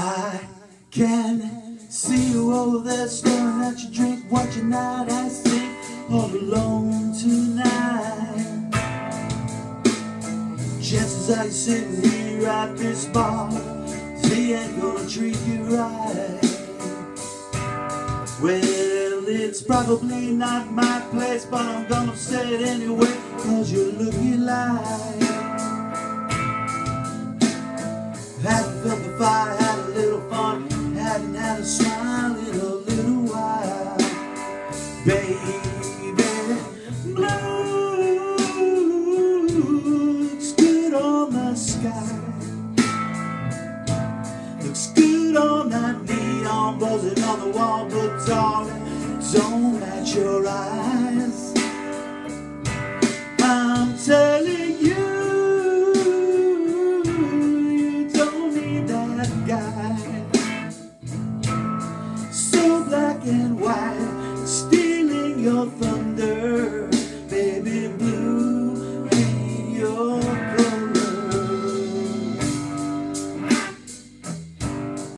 I can see you over there staring at your drink, watching night I sing all alone tonight. Chances are you sitting here at this bar, he ain't gonna treat you right. Well, it's probably not my place, but I'm gonna say it anyway, cause you're looking Baby, blue looks good on the sky. Looks good on that neon buzzing on the wall, but darling, don't match your eyes. I'm telling you, you don't need that guy. So black and white your